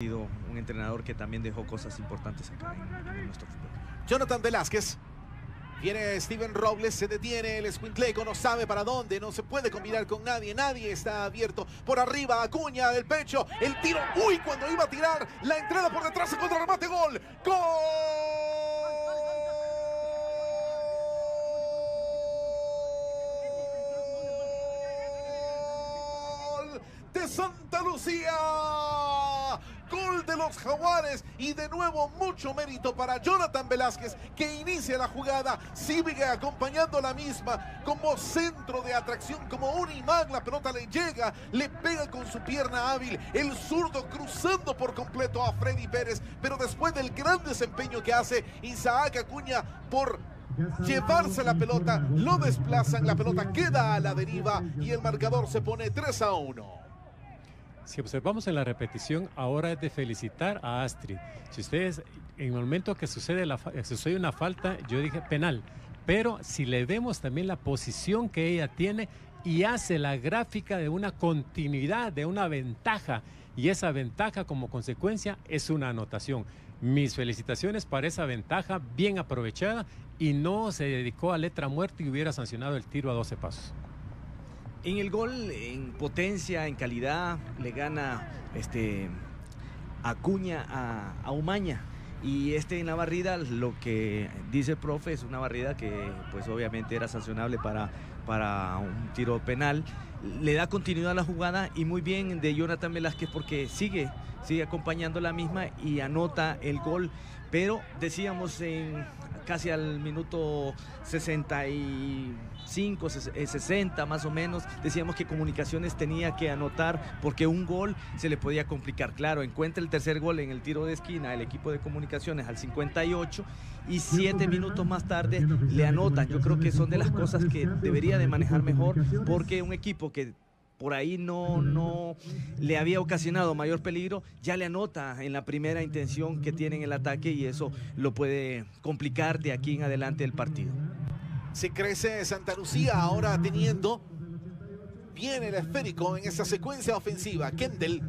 sido un entrenador que también dejó cosas importantes en, en nuestro fútbol. Jonathan Velázquez. Viene Steven Robles, se detiene el Escuintleco, no sabe para dónde, no se puede combinar con nadie, nadie está abierto. Por arriba, Acuña del pecho, el tiro, uy, cuando iba a tirar, la entrada por detrás, contra remate, gol, gol de Santa Lucía. Gol de los Jaguares. Y de nuevo mucho mérito para Jonathan Velázquez que inicia la jugada, sigue acompañando la misma como centro de atracción, como un imán, la pelota le llega, le pega con su pierna hábil, el zurdo cruzando por completo a Freddy Pérez, pero después del gran desempeño que hace Isaac Acuña por llevarse la pelota, lo desplazan, la pelota queda a la deriva y el marcador se pone 3 a 1. Si observamos en la repetición, ahora es de felicitar a Astrid. Si ustedes, en el momento que sucede, la, sucede una falta, yo dije penal. Pero si le vemos también la posición que ella tiene y hace la gráfica de una continuidad, de una ventaja, y esa ventaja como consecuencia es una anotación. Mis felicitaciones para esa ventaja bien aprovechada y no se dedicó a letra muerta y hubiera sancionado el tiro a 12 pasos. En el gol, en potencia, en calidad, le gana este Acuña a, a Umaña. Y este en la barrida, lo que dice el profe es una barrida que pues obviamente era sancionable para, para un tiro penal. Le da continuidad a la jugada y muy bien de Jonathan Velázquez porque sigue, sigue acompañando la misma y anota el gol. Pero decíamos en casi al minuto 65, 60 eh, más o menos, decíamos que Comunicaciones tenía que anotar porque un gol se le podía complicar. Claro, encuentra el tercer gol en el tiro de esquina el equipo de Comunicaciones al 58 y siete minutos más tarde le anotan. Yo creo que son de las cosas que debería de manejar mejor porque un equipo que por ahí no, no le había ocasionado mayor peligro, ya le anota en la primera intención que tiene en el ataque y eso lo puede complicar de aquí en adelante el partido. Se crece Santa Lucía ahora teniendo bien el esférico en esa secuencia ofensiva. Kendall